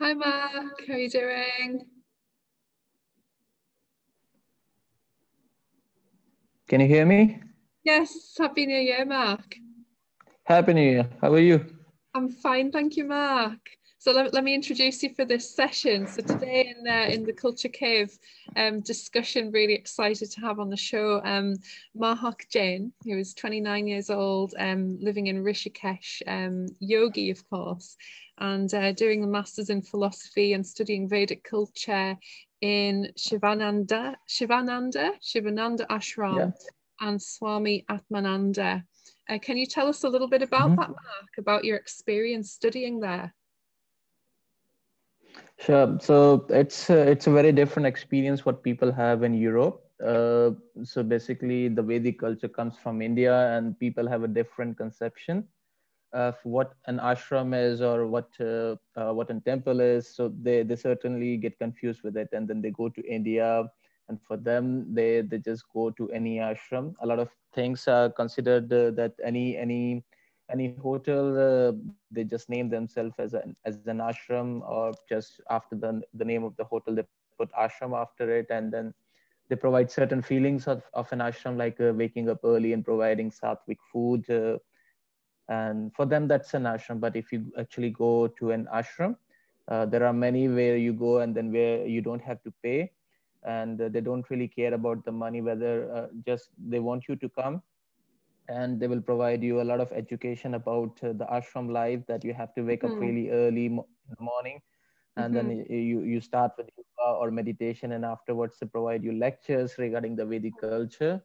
Hi, Mahak. How are you doing? Can you hear me? Yes. Happy New Year, Mahak. Happy New Year. How are you? I'm fine, thank you, Mahak. So let, let me introduce you for this session. So today in the, in the Culture Cave um, discussion, really excited to have on the show um, Mahak Jain, who is 29 years old, um, living in Rishikesh, um, yogi, of course, and uh, doing a master's in philosophy and studying Vedic culture in Shivananda, Shivananda, Shivananda Ashram yeah. and Swami Atmananda. Uh, can you tell us a little bit about mm -hmm. that, Mahak, about your experience studying there? Sure. So it's uh, it's a very different experience what people have in Europe. Uh, so basically, the Vedic culture comes from India, and people have a different conception of what an ashram is or what uh, uh, what a temple is. So they they certainly get confused with it, and then they go to India, and for them they they just go to any ashram. A lot of things are considered uh, that any any any hotel uh, they just name themselves as an as an ashram or just after the, the name of the hotel they put ashram after it and then they provide certain feelings of, of an ashram like uh, waking up early and providing sattvic food uh, and for them that's an ashram. But if you actually go to an ashram uh, there are many where you go and then where you don't have to pay and uh, they don't really care about the money whether uh, just they want you to come and they will provide you a lot of education about uh, the ashram life that you have to wake mm-hmm. up really early in the morning and mm-hmm. then you you start with yoga or meditation and afterwards they provide you lectures regarding the vedic culture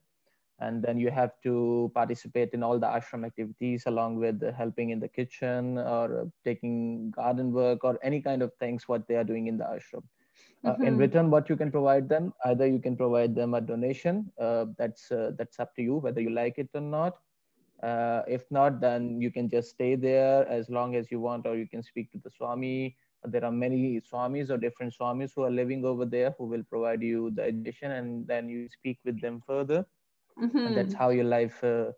and then you have to participate in all the ashram activities along with helping in the kitchen or taking garden work or any kind of things what they are doing in the ashram mm-hmm. in return what you can provide them either you can provide them a donation uh, that's uh, that's up to you whether you like it or not uh, if not then you can just stay there as long as you want or you can speak to the swami there are many swamis or different swamis who are living over there who will provide you the education and then you speak with them further mm-hmm. and that's how your life uh,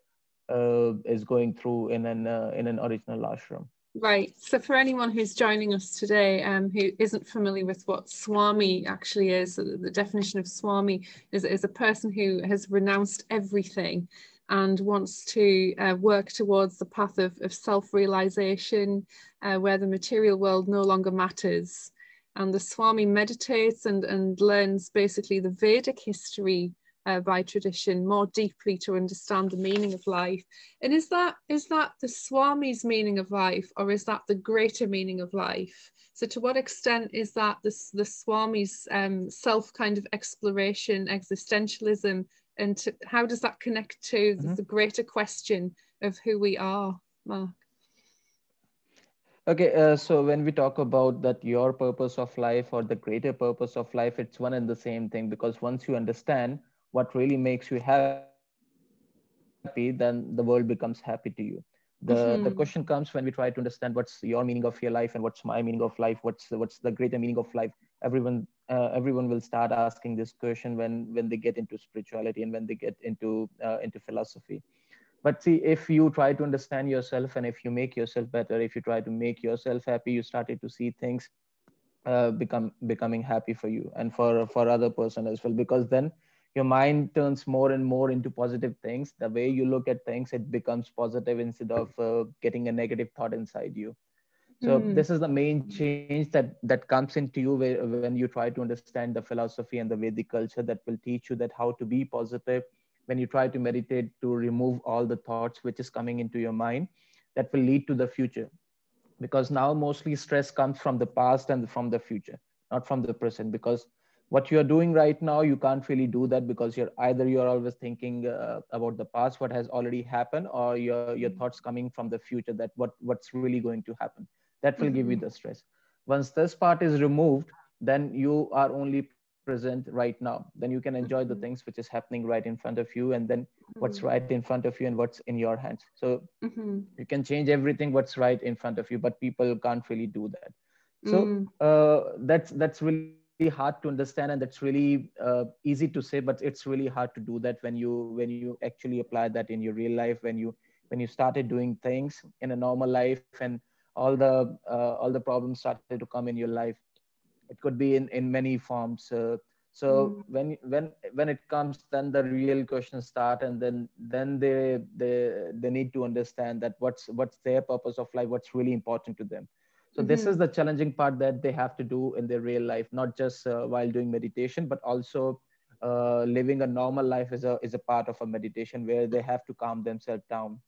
uh, is going through in an in an original ashram Right. So for anyone who's joining us today um, who isn't familiar with what Swami actually is, the definition of Swami is, is a person who has renounced everything and wants to uh, work towards the path of, of self-realization uh, where the material world no longer matters. And the Swami meditates and, and learns basically the Vedic history uh, by tradition more deeply to understand the meaning of life. And is that is that the Swami's meaning of life, or is that the greater meaning of life? So, to what extent is that the, the Swami's um, self kind of exploration, existentialism, and to, how does that connect to mm-hmm. the greater question of who we are, Mahak? Okay, uh, so when we talk about that, your purpose of life or the greater purpose of life, it's one and the same thing because once you understand what really makes you happy, then the world becomes happy to you. The, mm-hmm. the question comes when we try to understand what's your meaning of your life and what's my meaning of life, what's the, what's the greater meaning of life. Everyone uh, everyone will start asking this question when when they get into spirituality and when they get into uh, into philosophy. But see, if you try to understand yourself and if you make yourself better, if you try to make yourself happy, you started to see things uh, become becoming happy for you and for for other person as well. Because then your mind turns more and more into positive things the way you look at things it becomes positive instead of uh, getting a negative thought inside you. So mm. this is the main change that that comes into you when you try to understand the philosophy and the vedic culture that will teach you that how to be positive. When you try to meditate to remove all the thoughts which is coming into your mind that will lead to the future. Because now mostly stress comes from the past and from the future not from the present. Because what you're doing right now you can't really do that because you're either you're always thinking uh, about the past what has already happened or your your mm-hmm. thoughts coming from the future that what what's really going to happen that will give you mm-hmm. the stress once this part is removed then you are only present right now then you can enjoy the mm-hmm. things which is happening right in front of you and then what's right in front of you and what's in your hands so mm-hmm. you can change everything what's right in front of you but people can't really do that so uh, that's that's really hard to understand and that's really uh, easy to say but it's really hard to do that when you when you actually apply that in your real life when you when you started doing things in a normal life and all the uh, all the problems started to come in your life it could be in in many forms uh, so mm. when when when it comes then the real questions start and then then they they they need to understand that what's what's their purpose of life what's really important to them so mm-hmm. this is the challenging part that they have to do in their real life not just uh, while doing meditation but also uh, living a normal life is a is a part of a meditation where they have to calm themselves down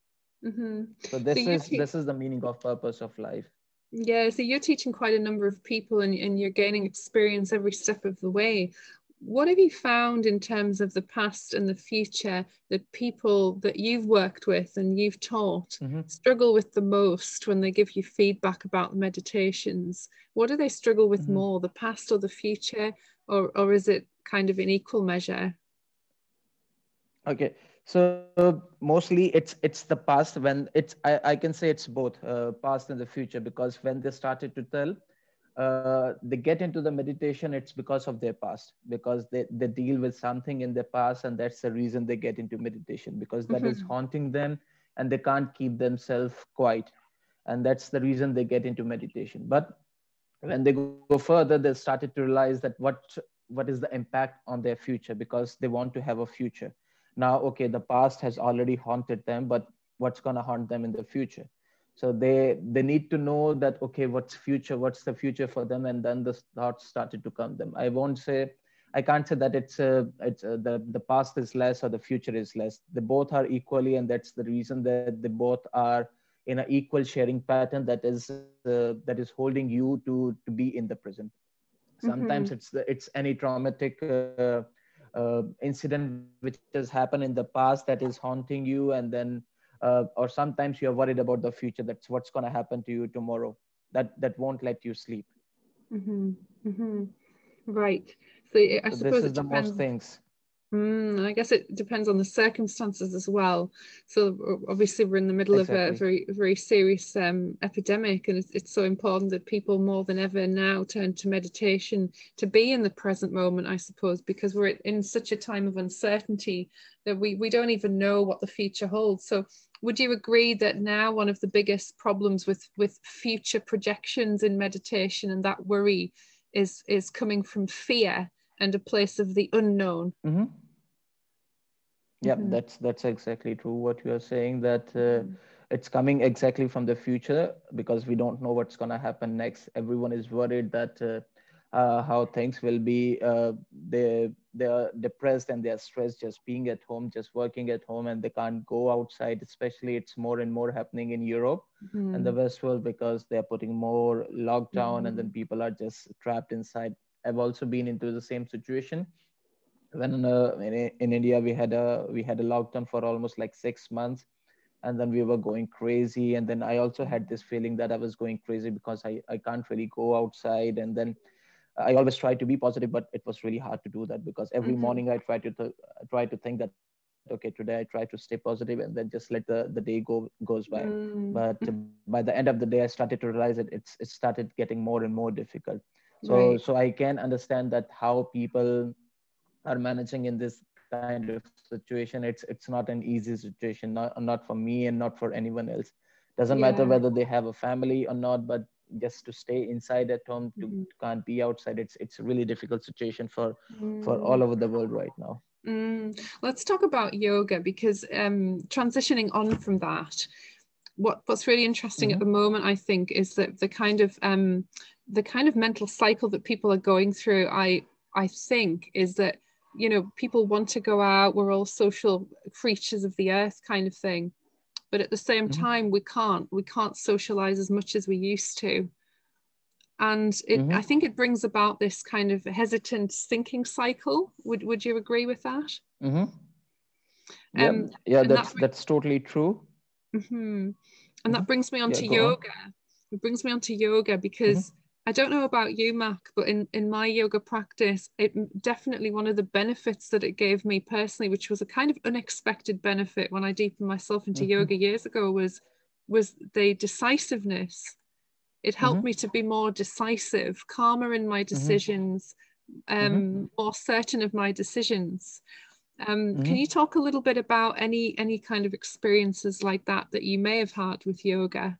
mm-hmm. so this so is te- this is the meaning of purpose of life yeah so you're teaching quite a number of people and, and you're gaining experience every step of the way what have you found in terms of the past and the future that people that you've worked with and you've taught mm-hmm. struggle with the most when they give you feedback about the meditations what do they struggle with mm-hmm. more the past or the future or, or is it kind of in equal measure okay so mostly it's it's the past when it's i, I can say it's both uh, past and the future because when they started to tell uh, they get into the meditation it's because of their past because they, they deal with something in their past and that's the reason they get into meditation because that mm-hmm. is haunting them and they can't keep themselves quiet. And that's the reason they get into meditation. But when they go further they started to realize that what what is the impact on their future because they want to have a future. Now okay the past has already haunted them but what's going to haunt them in the future so they they need to know that okay what's future what's the future for them? And then the thoughts started to come them. I won't say i can't say that it's uh, it's uh, the the past is less or the future is less. They both are equally and that's the reason that they both are in an equal sharing pattern that is uh, that is holding you to to be in the present. Sometimes mm-hmm. it's the, it's any traumatic uh, uh, incident which has happened in the past that is haunting you and then uh, or sometimes you're worried about the future that's what's going to happen to you tomorrow that that won't let you sleep mm-hmm. Mm-hmm. right so i so suppose this is the depends. most things Mm, I guess it depends on the circumstances as well. So obviously we're in the middle exactly. of a very very serious um, epidemic, and it's, it's so important that people more than ever now turn to meditation to be in the present moment. I suppose because we're in such a time of uncertainty that we we don't even know what the future holds. So would you agree that now one of the biggest problems with with future projections in meditation and that worry is is coming from fear? and a place of the unknown. Mm-hmm. Yeah, mm-hmm. that's that's exactly true. What you are saying that uh, mm-hmm. it's coming exactly from the future because we don't know what's gonna happen next. Everyone is worried that uh, uh, how things will be. Uh, they they are depressed and they are stressed just being at home, just working at home, and they can't go outside. Especially, it's more and more happening in Europe mm-hmm. and the West world because they are putting more lockdown, and then mm-hmm. people are just trapped inside I've also been into the same situation. When uh, in, in India we had a we had a lockdown for almost like six months, and then we were going crazy. And then I also had this feeling that I was going crazy because I I can't really go outside. And then I always try to be positive, but it was really hard to do that because every mm-hmm. morning I try to th- try to think that okay today i try to stay positive and then just let the, the day go goes by mm. but by the end of the day i started to realize that it's it started getting more and more difficult so right. so i can understand that how people are managing in this kind of situation it's it's not an easy situation not, not for me and not for anyone else doesn't yeah. matter whether they have a family or not but just to stay inside at home to mm-hmm. can't be outside it's it's a really difficult situation for mm. for all over the world right now mm. let's talk about yoga because um transitioning on from that what what's really interesting mm-hmm. at the moment i think is that the kind of um the kind of mental cycle that people are going through i i think is that you know people want to go out we're all social creatures of the earth kind of thing but at the same mm-hmm. time we can't we can't socialize as much as we used to and it, mm-hmm. i think it brings about this kind of hesitant thinking cycle would would you agree with that mm-hmm. yeah, um, yeah that's that, that's totally true mm-hmm. and that mm-hmm. brings me on yeah, to yoga on. it brings me on to yoga because mm-hmm. I don't know about you, Mahak, but in, in my yoga practice, it definitely one of the benefits that it gave me personally, which was a kind of unexpected benefit when I deepened myself into mm-hmm. yoga years ago, was was the decisiveness. It helped mm-hmm. me to be more decisive, calmer in my mm-hmm. decisions, mm-hmm. um, more certain of my decisions. Um, Can mm-hmm. you talk a little bit about any any kind of experiences like that that you may have had with yoga?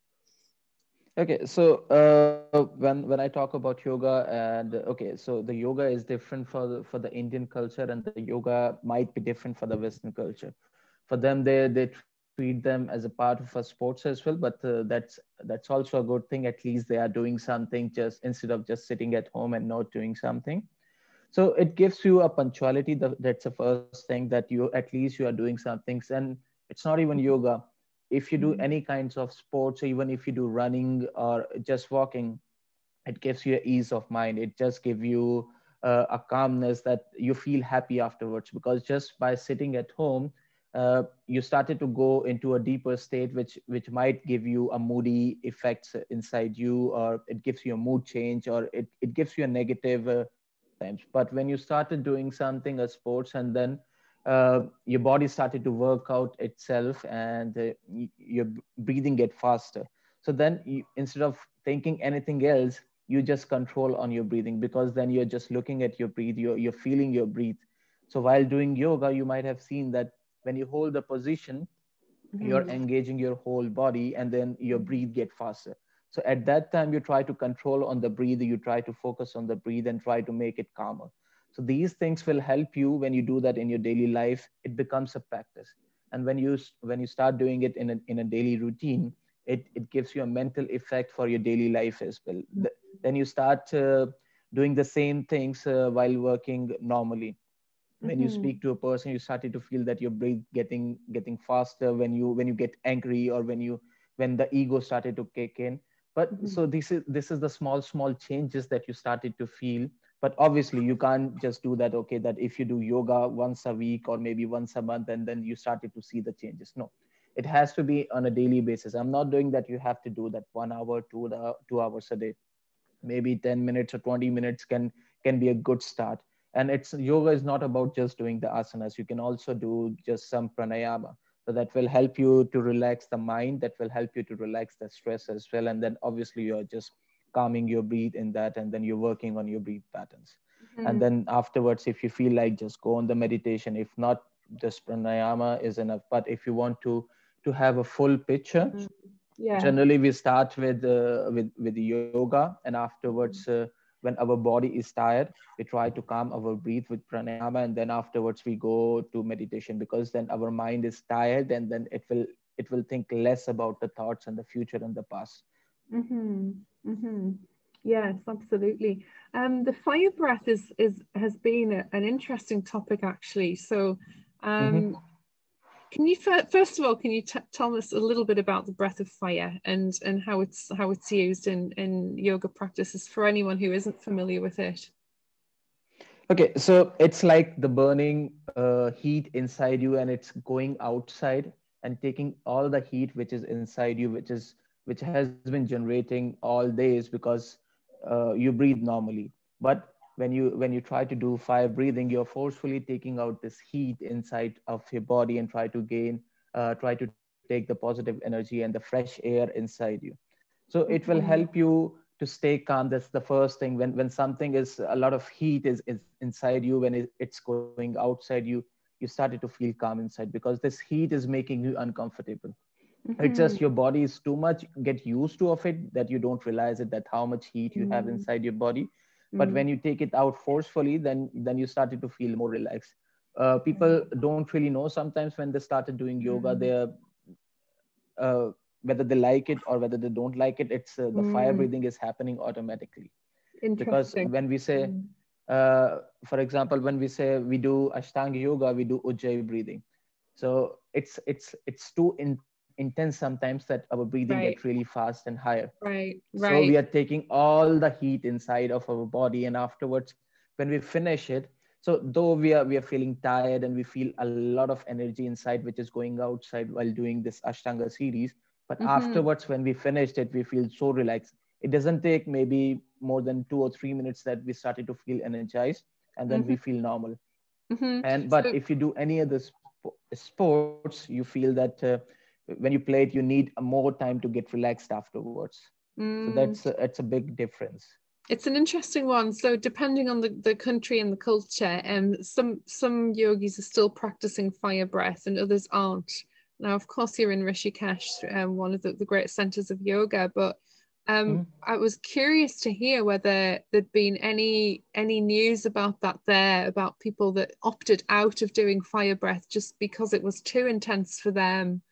Okay, so uh, when when I talk about yoga and okay, so the yoga is different for the, for the Indian culture, and the yoga might be different for the Western culture. For them, they they treat them as a part of a sports as well, but uh, that's that's also a good thing. At least they are doing something just instead of just sitting at home and not doing something. So it gives you a punctuality. That's the first thing that you at least you are doing some things, and it's not even yoga if you do mm-hmm. any kinds of sports even if you do running or just walking it gives you ease of mind. It just gives you uh, a calmness that you feel happy afterwards. Because just by sitting at home uh, you started to go into a deeper state which which might give you a moody effects inside you or it gives you a mood change or it, it gives you a negative uh, times. But when you started doing something as sports and then uh, your body started to work out itself and uh, your breathing get faster. So then you, instead of thinking anything else you just control on your breathing because then you're just looking at your breath you're, you're feeling your breath. So while doing yoga you might have seen that when you hold the position mm-hmm. you're engaging your whole body and then your breathe get faster. So at that time you try to control on the breathe you try to focus on the breathe and try to make it calmer so these things will help you when you do that in your daily life. It becomes a practice. And when you when you start doing it in a, in a daily routine, it, it gives you a mental effect for your daily life as well. The, then you start uh, doing the same things uh, while working normally. When mm-hmm. you speak to a person, you started to feel that your breath getting getting faster when you when you get angry or when you when the ego started to kick in. But mm-hmm. so this is this is the small small changes that you started to feel but obviously you can't just do that okay that if you do yoga once a week or maybe once a month and then you started to see the changes. No it has to be on a daily basis. I'm not doing that you have to do that one hour two, uh, two hours a day. Maybe 10 minutes or 20 minutes can can be a good start. And it's yoga is not about just doing the asanas. You can also do just some pranayama. So that will help you to relax the mind that will help you to relax the stress as well. And then obviously you're just calming your breathe in that and then you're working on your breathe patterns mm-hmm. and then afterwards if you feel like just go on the meditation if not just pranayama is enough but if you want to to have a full picture mm-hmm. yeah. generally we start with uh, with with yoga and afterwards mm-hmm. uh, when our body is tired we try to calm our breathe with pranayama and then afterwards we go to meditation because then our mind is tired and then it will it will think less about the thoughts and the future and the past mm-hmm. Mm-hmm. Yes, absolutely. Um, the fire breath is is has been a, an interesting topic actually. So, um, mm-hmm. can you first of all can you t- tell us a little bit about the breath of fire and and how it's how it's used in in yoga practices for anyone who isn't familiar with it? Okay, so it's like the burning uh, heat inside you, and it's going outside and taking all the heat which is inside you, which is which has been generating all days because uh, you breathe normally. But when you when you try to do fire breathing, you're forcefully taking out this heat inside of your body and try to gain, uh, try to take the positive energy and the fresh air inside you. So it will help you to stay calm. That's the first thing. When when something is a lot of heat is, is inside you, when it, it's going outside you, you started to feel calm inside because this heat is making you uncomfortable mm-hmm. it's just your body is too much get used to of it that you don't realize it that how much heat you mm-hmm. have inside your body but mm-hmm. when you take it out forcefully then then you started to feel more relaxed uh, people don't really know sometimes when they started doing yoga mm-hmm. they're uh, whether they like it or whether they don't like it it's uh, the fire mm. breathing is happening automatically because when we say uh, for example when we say we do ashtanga yoga we do ujjayi breathing so it's it's it's too in, intense sometimes that our breathing right. gets really fast and higher. Right, right. So we are taking all the heat inside of our body, and afterwards, when we finish it, so though we are we are feeling tired and we feel a lot of energy inside, which is going outside while doing this Ashtanga series, but mm-hmm. afterwards, when we finished it, we feel so relaxed. It doesn't take maybe more than two or three minutes that we started to feel energized, and then mm-hmm. we feel normal. Mm-hmm. And but so- if you do any other sp- sports, you feel that. Uh, when you play it you need more time to get relaxed afterwards. Mm. so that's a, that's a big difference. It's an interesting one. So depending on the, the country and the culture and um, some some yogis are still practicing fire breath and others aren't. Now of course you're in rishikesh um, one of the, the great centers of yoga but Um, mm. I was curious to hear whether there'd been any any news about that there about people that opted out of doing fire breath just because it was too intense for them,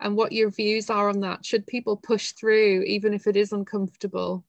and what your views are on that. Should people push through even if it is uncomfortable?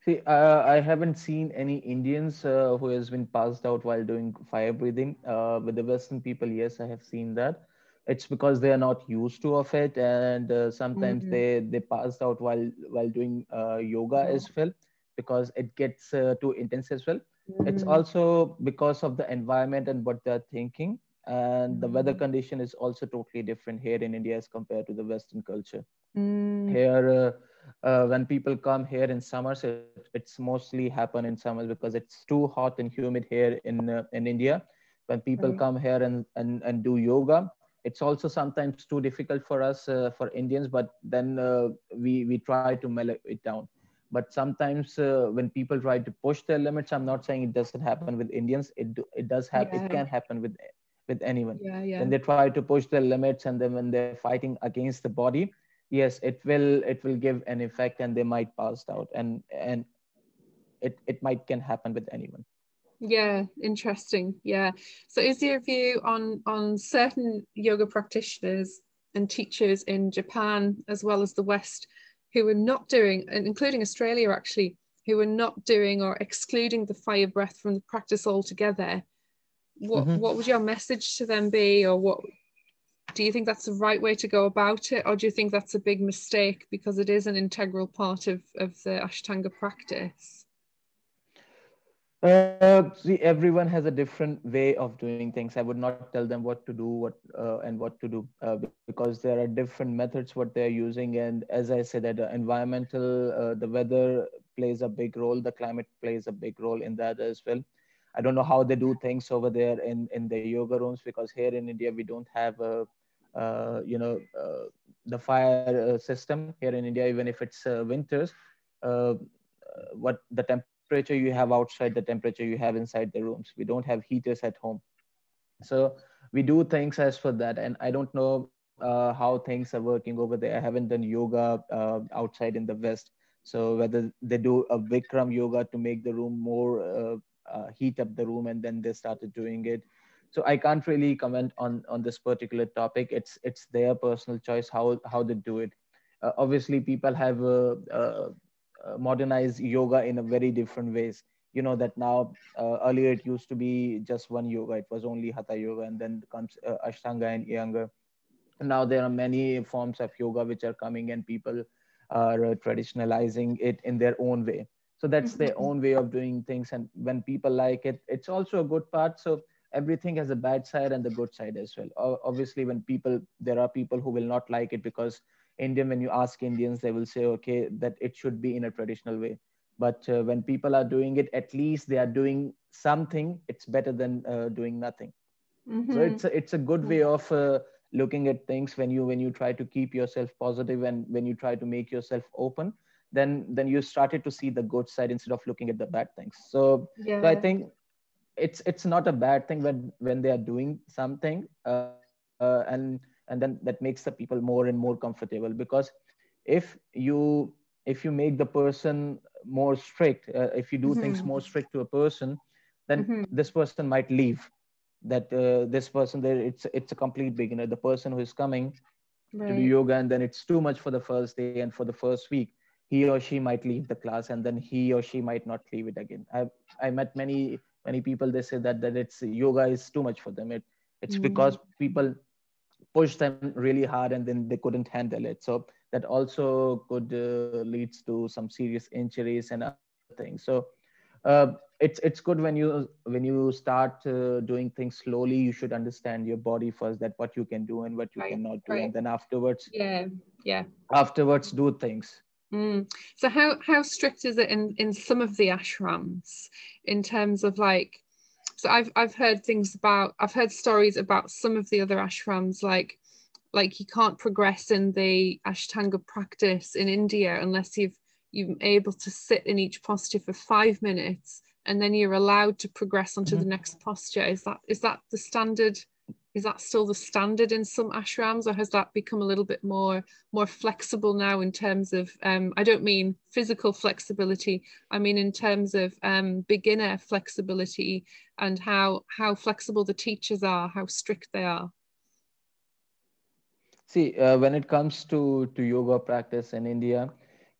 See, uh, I haven't seen any Indians uh, who has been passed out while doing fire breathing. Uh, with the Western people, yes, I have seen that it's because they are not used to of it and uh, sometimes mm-hmm. they they passed out while while doing uh, yoga mm-hmm. as well because it gets uh, too intense as well mm-hmm. it's also because of the environment and what they're thinking and the weather mm-hmm. condition is also totally different here in india as compared to the western culture mm. here uh, uh, when people come here in summers it, it's mostly happen in summers because it's too hot and humid here in uh, in india when people right. come here and, and and do yoga it's also sometimes too difficult for us uh, for indians but then uh, we we try to mellow it down but sometimes uh, when people try to push their limits i'm not saying it doesn't happen with indians it do, it does happen yeah. it can happen with with anyone. Yeah, yeah. when they try to push their limits and then when they're fighting against the body yes it will it will give an effect and they might pass out and and it it might can happen with anyone. Yeah interesting. Yeah. So is your view on on certain yoga practitioners and teachers in japan as well as the west who are not doing including australia actually who are not doing or excluding the fire breath from the practice altogether what mm-hmm. what would your message to them be or what do you think that's the right way to go about it or do you think that's a big mistake because it is an integral part of of the ashtanga practice uh, see, everyone has a different way of doing things. I would not tell them what to do, what uh, and what to do, uh, because there are different methods what they're using. And as I said, that the environmental, uh, the weather plays a big role. The climate plays a big role in that as well. I don't know how they do things over there in in the yoga rooms because here in India we don't have a, uh, you know, uh, the fire system here in India. Even if it's winters, what the temperature you have outside, the temperature you have inside the rooms. We don't have heaters at home. So we do things as for that. And I don't know uh, how things are working over there. I haven't done yoga uh, outside in the West. So whether they do a Bikram yoga to make the room more, uh, uh, heat up the room, and then they started doing it. So I can't really comment on on this particular topic. It's it's their personal choice how how they do it. Uh, obviously, people have uh, uh, modernize yoga in a very different ways you know that now uh, earlier it used to be just one yoga it was only hatha yoga and then comes uh, ashtanga and iyengar now there are many forms of yoga which are coming and people are uh, traditionalizing it in their own way so that's their mm-hmm. own way of doing things and when people like it it's also a good part so everything has a bad side and the good side as well obviously when people there are people who will not like it because Indian, when you ask Indians, they will say, okay, that it should be in a traditional way. But uh, when people are doing it, at least they are doing something. It's better than uh, doing nothing. Mm-hmm. So it's a, it's a good way of uh, looking at things when you when you try to keep yourself positive and when you try to make yourself open. Then then you started to see the good side instead of looking at the bad things. So, yeah. so I think it's it's not a bad thing when when they are doing something uh, uh, and and then that makes the people more and more comfortable because if you if you make the person more strict uh, if you do mm-hmm. things more strict to a person then mm-hmm. this person might leave that uh, this person there it's it's a complete beginner the person who is coming right. to do yoga and then it's too much for the first day and for the first week he or she might leave the class and then he or she might not leave it again. I i met many many people they say that that it's yoga is too much for them. It it's mm-hmm. because people push them really hard and then they couldn't handle it. So that also could uh, leads to some serious injuries and other things. So uh, it's it's good when you when you start uh, doing things slowly you should understand your body first that what you can do and what you right, cannot do. Right. and then afterwards yeah yeah. afterwards do things mm. so how how strict is it in in some of the ashrams in terms of like so I've I've heard things about I've heard stories about some of the other ashrams like like you can't progress in the Ashtanga practice in India unless you've you're able to sit in each posture for five minutes and then you're allowed to progress onto mm-hmm. the next posture. Is that is that the standard is that still the standard in some ashrams or has that become a little bit more more flexible now in terms of um, i don't mean physical flexibility i mean in terms of um, beginner flexibility and how how flexible the teachers are how strict they are? See uh, when it comes to to yoga practice in india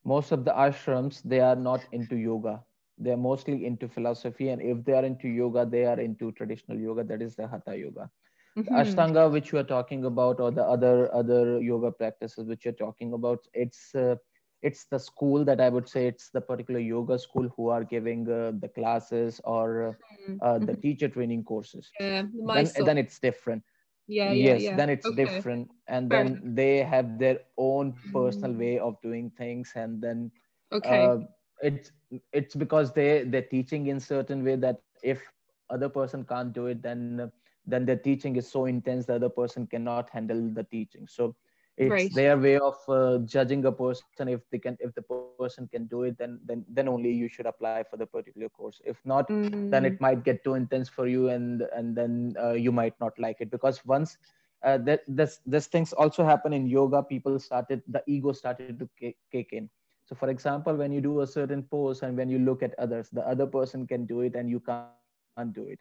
most of the ashrams they are not into yoga. They're mostly into philosophy and if they are into yoga they are into traditional yoga that is the hatha yoga mm-hmm. ashtanga which you are talking about or the other other yoga practices which you're talking about it's uh, it's the school that i would say it's the particular yoga school who are giving uh, the classes or uh, mm-hmm. uh the mm-hmm. teacher training courses yeah, then, then it's different yeah, yeah yes yeah. then it's okay. different and Fair. then they have their own personal mm-hmm. way of doing things and then okay uh, it's it's because they they're teaching in certain way that if other person can't do it then then their teaching is so intense that the person cannot handle the teaching. So it's right. their way of uh, judging a person. If they can if the person can do it then then then only you should apply for the particular course. If not mm. then it might get too intense for you and and then uh, you might not like it. Because once uh, that this this things also happen in yoga. People started the ego started to kick, kick in. So for example when you do a certain pose and when you look at others the other person can do it and you can't do it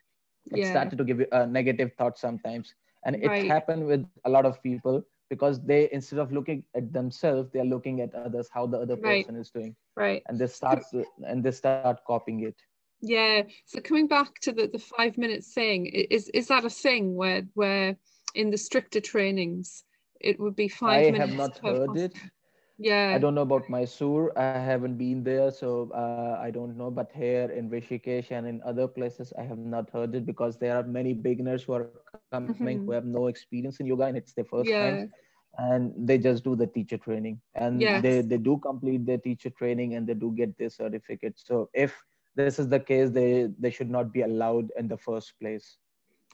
it yeah. started to give you a negative thought sometimes. And it right. happened with a lot of people because they instead of looking at themselves they are looking at others how the other right. person is doing. Right. And they start and they start copying it. Yeah. So coming back to the, the five minutes thing is is that a thing where where in the stricter trainings it would be five I minutes have not heard it yeah. I don't know about mysore. I haven't been there so uh, i don't know. But here in rishikesh and in other places i have not heard it because there are many beginners who are coming mm-hmm. who have no experience in yoga and it's their first yeah. time and they just do the teacher training. And yes. they they do complete their teacher training and they do get their certificate. So if this is the case they they should not be allowed in the first place.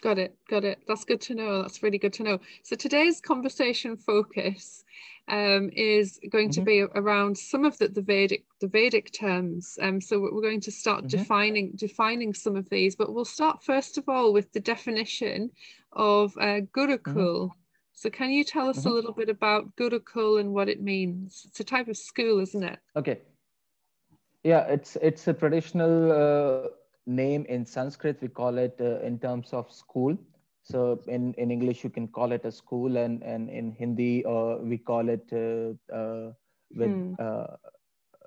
Got it. Got it. That's good to know. That's really good to know. So today's conversation focus um, is going mm-hmm. to be around some of the, the Vedic the Vedic terms. Um, so we're going to start mm-hmm. defining defining some of these, but we'll start first of all with the definition of uh, Gurukul. Mm-hmm. So can you tell us a mm-hmm. little bit about Gurukul and what it means? It's a type of school, isn't it? Okay. Yeah, it's it's a traditional uh, name in Sanskrit. We call it uh, in terms of school. So in, in English, you can call it a school, and, and in Hindi, uh, we call it uh, uh, with hmm. Uh,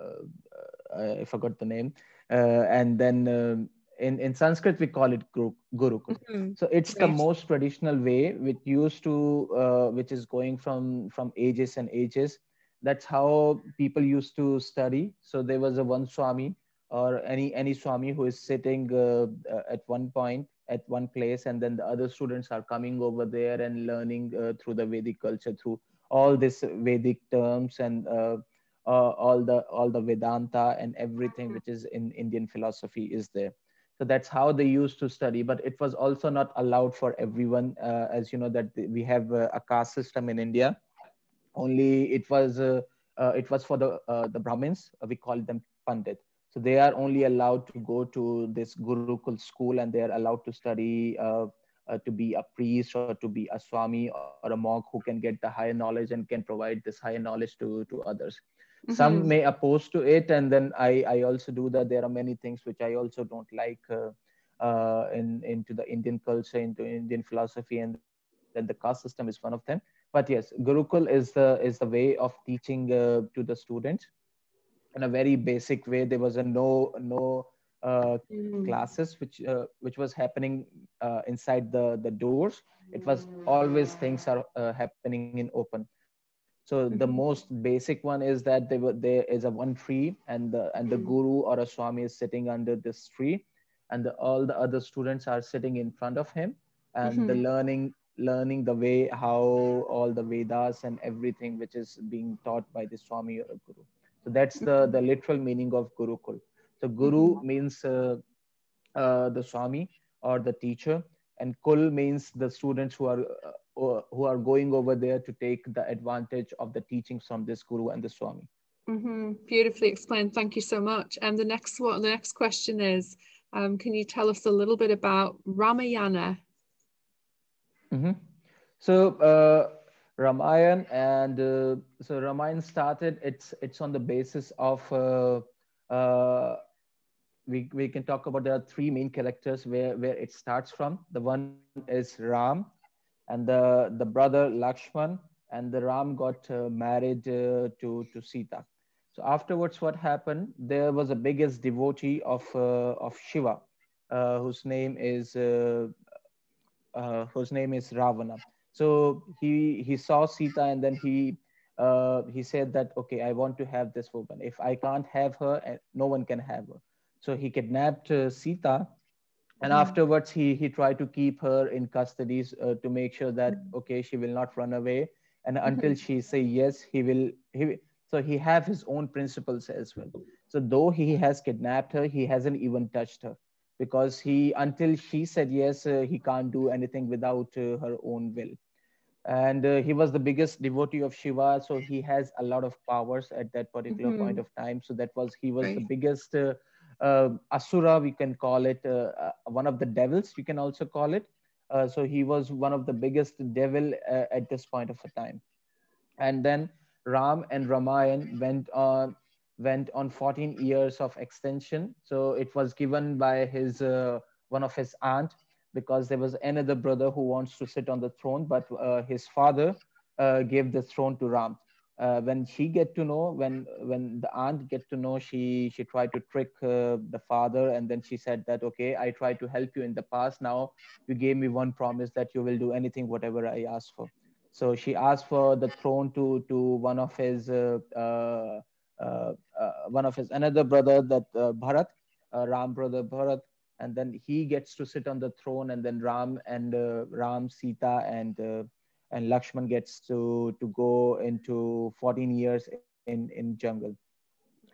uh, I forgot the name. Uh, and then um, in, in Sanskrit, we call it Guru, Gurukul. Mm-hmm. So it's right. the most traditional way, which used to, which is going from from ages and ages. That's how people used to study. So there was a one Swami or any any Swami who is sitting at one point at one place and then the other students are coming over there and learning uh, through the vedic culture through all these vedic terms and uh, uh, all the all the vedanta and everything which is in indian philosophy is there. So that's how they used to study but it was also not allowed for everyone uh, as you know that we have uh, a caste system in india. Only it was uh, it was for the the brahmins. We call them pandit so they are only allowed to go to this Gurukul school and they are allowed to study uh, uh, to be a priest or to be a swami or a monk who can get the higher knowledge and can provide this higher knowledge to, to others. Mm-hmm. Some may oppose to it, and then I, I also do that. There are many things which I also don't like uh, uh, in into the Indian culture, into Indian philosophy, and then the caste system is one of them. But yes, Gurukul is the is the way of teaching uh, to the students in a very basic way there was a no no uh, mm. classes which uh, which was happening uh, inside the the doors it was always things are uh, happening in open so mm-hmm. the most basic one is that there were there is a one tree and the and the mm. guru or a swami is sitting under this tree and the, all the other students are sitting in front of him and mm-hmm. the learning learning the way how all the vedas and everything which is being taught by the swami or a guru so that's the, the literal meaning of Gurukul. So Guru mm-hmm. means uh, uh, the Swami or the teacher, and Kul means the students who are uh, who are going over there to take the advantage of the teachings from this Guru and the Swami. Mm-hmm. Beautifully explained. Thank you so much. And the next one, the next question is, um, can you tell us a little bit about Ramayana? Mm-hmm. So uh, Ramayan and uh, so Ramayan started. It's it's on the basis of uh, uh, we we can talk about there are three main characters where where it starts from. The one is Ram, and the the brother Lakshman, and the Ram got uh, married uh, to to Sita. So afterwards, what happened? There was a biggest devotee of uh, of Shiva, whose name is whose name is Ravana. So he he saw Sita and then he uh, he said that okay, I want to have this woman. If I can't have her, eh, no one can have her. So he kidnapped uh, Sita, and mm-hmm. afterwards he he tried to keep her in custody uh, to make sure that mm-hmm. okay, she will not run away. And mm-hmm. until she say yes, he will he. So he have his own principles as well. So though he has kidnapped her, he hasn't even touched her because he until she said yes uh, he can't do anything without uh, her own will and uh, he was the biggest devotee of shiva so he has a lot of powers at that particular mm-hmm. point of time so that was he was right. the biggest uh, uh, asura we can call it uh, one of the devils you can also call it so he was one of the biggest devil at this point of time and then ram and ramayan went on went on 14 years of extension. So it was given by his uh, one of his aunt because there was another brother who wants to sit on the throne, but uh, his father uh, gave the throne to Ram. Uh, when she get to know, when when the aunt get to know, she she tried to trick uh, the father, and then she said that okay, I tried to help you in the past. Now you gave me one promise that you will do anything whatever I ask for. So she asked for the throne to to one of his uh, one of his another brother that uh, Bharat, Ram brother Bharat, and then he gets to sit on the throne, and then Ram and Ram, Sita, and and Lakshman gets to to go into 14 years in in jungle.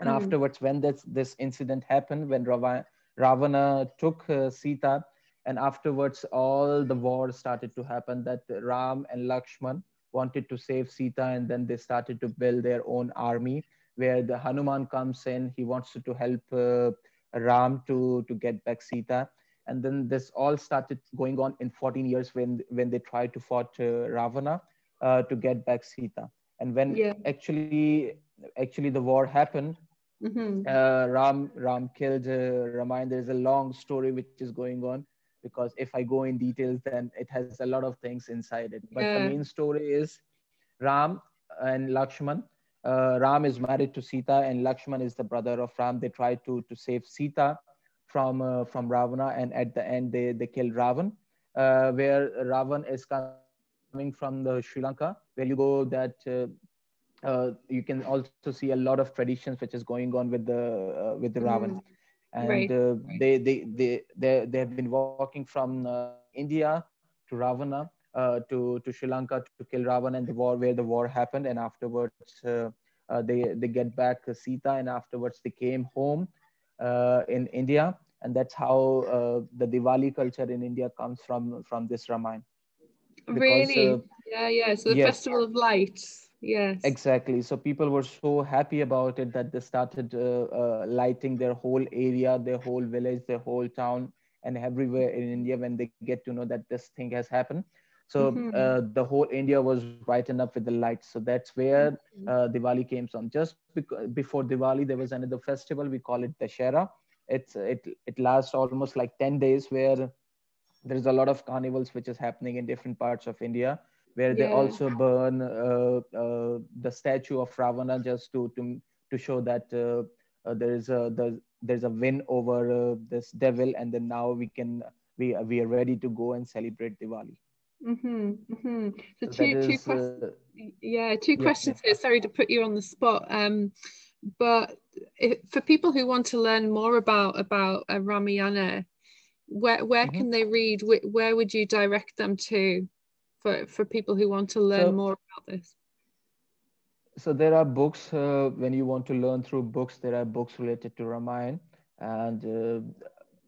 And mm. afterwards, when this this incident happened, when Ravana, Ravana took uh, Sita, and afterwards all the wars started to happen. That Ram and Lakshman wanted to save Sita, and then they started to build their own army where the Hanuman comes in. He wants to, to help uh, Ram to, to get back Sita. And then this all started going on in 14 years when, when they tried to fight uh, Ravana uh, to get back Sita. And when yeah. actually actually the war happened, mm-hmm. Uh, Ram Ram killed uh, Ramayan. There's a long story which is going on because if I go in details, then it has a lot of things inside it. But yeah. the main story is Ram and Lakshman uh, Ram is married to Sita and Lakshman is the brother of Ram. They try to, to save Sita from, uh, from Ravana and at the end they, they kill Ravan, uh, where Ravan is coming from the Sri Lanka, where you go that uh, uh, you can also see a lot of traditions which is going on with the, uh, with the Ravan. Mm. And right. they, they, they, they, they have been walking from India to Ravana to to Sri Lanka to kill Ravan and the war where the war happened, and afterwards uh, uh, they they get back Sita, and afterwards they came home in India, and that's how the Diwali culture in India comes from from this Ramayana. Because, really? yeah, yeah. So the yes. festival of lights. Yes. Exactly. So people were so happy about it that they started uh, uh, lighting their whole area, their whole village, their whole town, and everywhere in India when they get to know that this thing has happened. So mm-hmm. uh, the whole India was brightened up with the lights. So that's where mm-hmm. uh, Diwali came from. Just bec- before Diwali, there was another festival. We call it Dashera. It's it it lasts almost like ten days, where there's a lot of carnivals which is happening in different parts of India, where yeah. they also burn uh, uh, the statue of Ravana just to to to show that uh, uh, there is a the, there's a win over this devil, and then now we can we we are ready to go and celebrate Diwali. Mm-hmm, mm-hmm. So, two, two is, uh, yeah, two yeah, questions yeah. here. Sorry to put you on the spot. Um, but if, for people who want to learn more about about uh, Ramayana, where where mm-hmm. can they read? Where, where would you direct them to for for people who want to learn so, more about this? So there are books. Uh, when you want to learn through books, there are books related to Ramayana, and uh,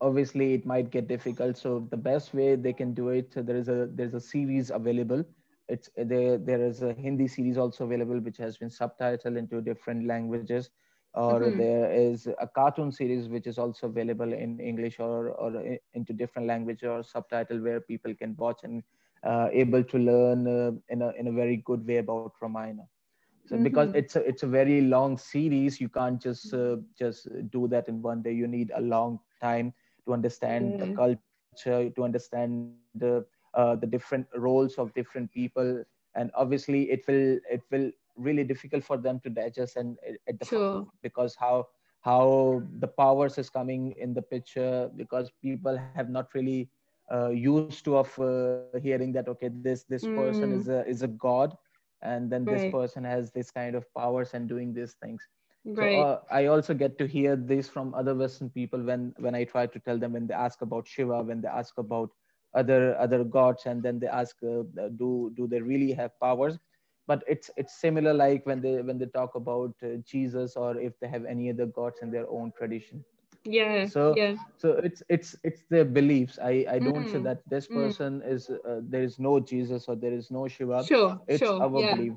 obviously it might get difficult so the best way they can do it there is a there's a series available it's there there is a hindi series also available which has been subtitled into different languages or mm-hmm. there is a cartoon series which is also available in english or or into different language or subtitle where people can watch and uh, able to learn uh, in a in a very good way about Ramayana. So mm-hmm. because it's a it's a very long series, you can't just uh, just do that in one day. You need a long time to understand the culture, to understand the uh, the different roles of different people, and obviously it will it will really difficult for them to digest and at the sure. because how how the powers is coming in the picture because people have not really uh, used to of uh, hearing that okay this this mm. person is a is a god and then right. this person has this kind of powers and doing these things right. so uh, i also get to hear this from other western people when when i try to tell them when they ask about shiva when they ask about other other gods and then they ask uh, do do they really have powers but it's it's similar like when they when they talk about uh, jesus or if they have any other gods in their own tradition yeah so yeah. so it's it's it's their beliefs i i don't mm. say that this mm. person mm. is uh, there is no jesus or there is no shiva sure it's sure, our yeah. belief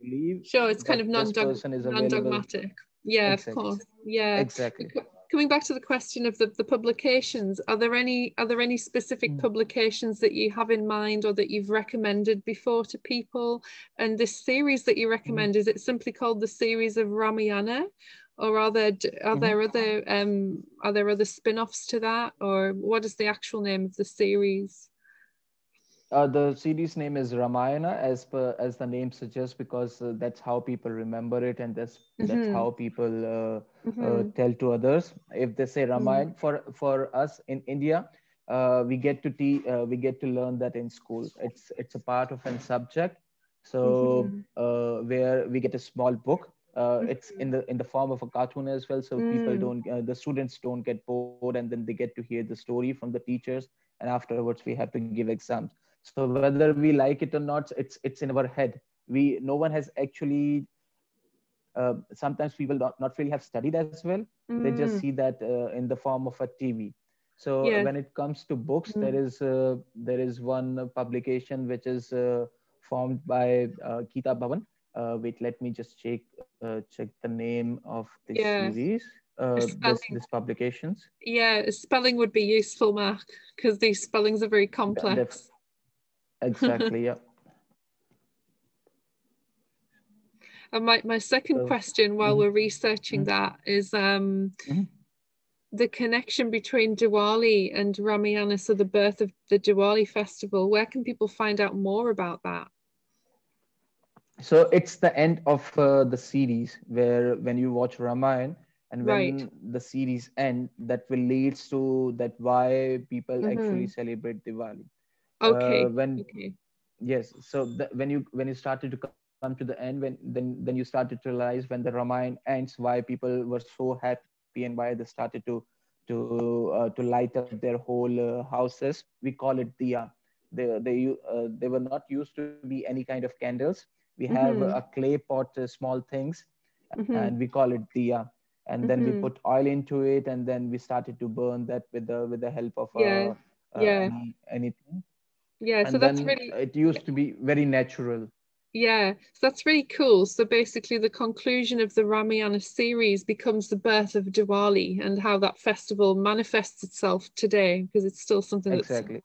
believe sure it's kind of non-dog- non-dogmatic yeah exactly. of course yeah exactly coming back to the question of the, the publications are there any are there any specific mm. publications that you have in mind or that you've recommended before to people and this series that you recommend mm. is it simply called the series of ramayana or are there are mm-hmm. there other um are there other spin-offs to that or what is the actual name of the series uh, the series name is Ramayana, as per as the name suggests, because uh, that's how people remember it, and that's mm-hmm. that's how people uh, uh mm-hmm. tell to others. If they say Ramayana, mm-hmm. for for us in India, uh, we get to te- uh, we get to learn that in school. It's it's a part of a subject, so mm-hmm. where we get a small book uh, it's in the in the form of a cartoon as well so mm. people don't uh, the students don't get bored and then they get to hear the story from the teachers and afterwards we have to give exams so whether we like it or not it's it's in our head. We no one has actually uh, sometimes people not, not really have studied as well. Mm. they just mm. see that uh, in the form of a tv so when it comes to books mm. there is uh, there is one publication which is uh, formed by uh, Gita Bhavan. Uh, wait let me just check uh, check the name of this series uh, this, this publications. Yeah spelling would be useful Mahak because these spellings are very complex exactly yeah and my, my second so, question while mm-hmm. we're researching mm-hmm. that is um mm-hmm. the connection between Diwali and Ramayana, so the birth of the Diwali festival. Where can people find out more about that? so it's the end of uh, the series where when you watch Ramayana and when right. the series end that will leads to that why people mm-hmm. actually celebrate Diwali. Okay. Uh, when okay. yes, so the, when you when you started to come to the end, when then then you started to realize when the Ramayana ends why people were so happy and why they started to to uh, to light up their whole uh, houses. We call it diya. They they uh, they were not used to be any kind of candles we have mm-hmm. a clay pot uh, small things mm-hmm. and we call it diya and then mm-hmm. we put oil into it and then we started to burn that with the with the help of yeah. Uh, yeah. Any, anything yeah and so that's really it used to be very natural. Yeah so that's really cool. So basically the conclusion of the ramayana series becomes the birth of diwali and how that festival manifests itself today because it's still something exactly.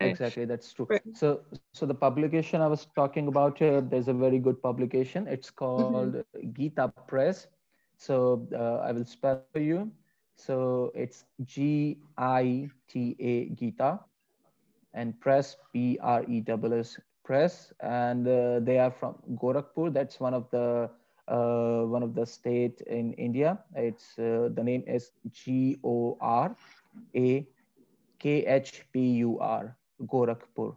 exactly that's true. Right. so so the publication i was talking about here there's a very good publication. It's called mm-hmm. gita press. So uh, i will spell for you. So it's g i t a gita and press p r e w s press and uh, they are from gorakhpur that's one of the uh, one of the state in india it's uh, the name is g o r a k h p u r Gorakhpur.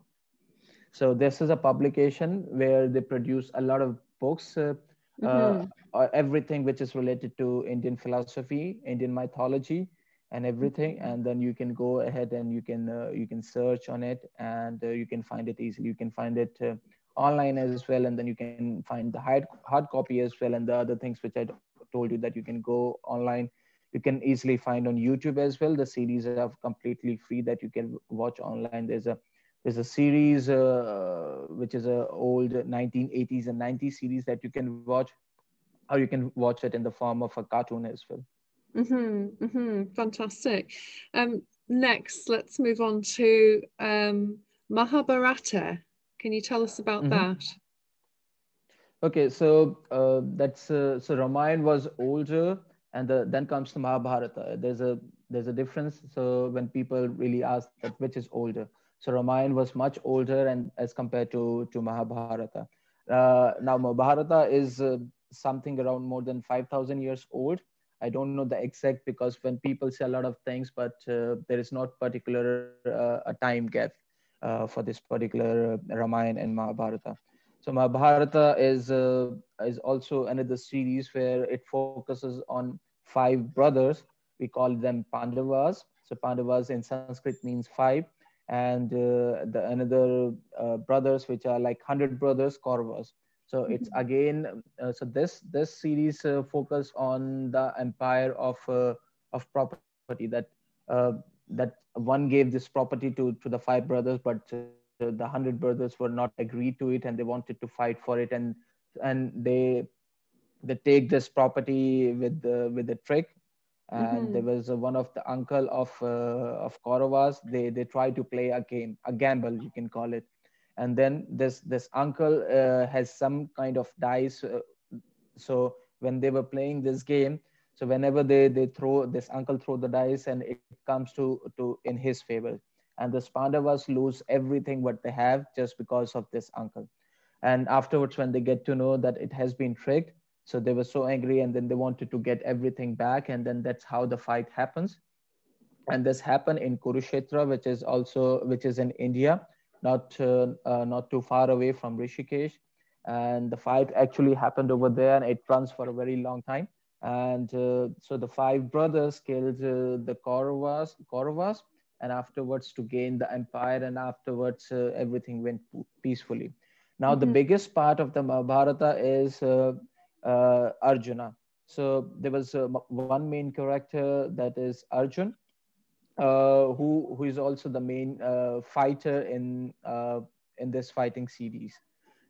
So this is a publication where they produce a lot of books, uh, mm-hmm. uh, everything which is related to Indian philosophy, Indian mythology, and everything. And then you can go ahead and you can uh, you can search on it, and uh, you can find it easily. You can find it uh, online as well, and then you can find the hard hard copy as well, and the other things which I told you that you can go online you can easily find on youtube as well the series are completely free that you can watch online there's a there's a series uh, which is a old 1980s and 90s series that you can watch or you can watch it in the form of a cartoon as well mm-hmm, mm-hmm. fantastic um, next let's move on to um, Mahabharata. Can you tell us about mm-hmm. that? Okay, so uh, that's uh, so Ramayana was older, and the, then comes the Mahabharata. There's a there's a difference. So when people really ask that which is older, so Ramayana was much older, and as compared to to Mahabharata. Uh, now Mahabharata is uh, something around more than five thousand years old. I don't know the exact because when people say a lot of things, but uh, there is not particular uh, a time gap for this particular Ramayana and Mahabharata. So Mahabharata is uh, is also another series where it focuses on five brothers. We call them Pandavas. So Pandavas in Sanskrit means five, and uh, the another uh, brothers which are like hundred brothers, Kauravas. So it's mm-hmm. again uh, so this this series uh, focus on the empire of uh, of property that that one gave this property to to the five brothers, but the hundred brothers were not agreed to it and they wanted to fight for it and and they they take this property with the with the trick and mm-hmm. there was uh, one of the uncle of uh, of Kauravas they they try to play a game a gamble you can call it and then this this uncle uh, has some kind of dice uh, so when they were playing this game so whenever they they throw this uncle throw the dice and it comes to to in his favor and the Pandavas lose everything what they have just because of this uncle. And afterwards, when they get to know that it has been tricked, so they were so angry and then they wanted to get everything back. And then that's how the fight happens. And this happened in Kurukshetra, which is also, which is in India, not, uh, uh, not too far away from Rishikesh. And the fight actually happened over there and it runs for a very long time. And uh, so the five brothers killed uh, the Kauravas, Kauravas and afterwards to gain the empire and afterwards uh, everything went peacefully now mm-hmm. the biggest part of the mahabharata is uh, uh, arjuna so there was uh, one main character that is arjun who who is also the main uh, fighter in in this fighting series.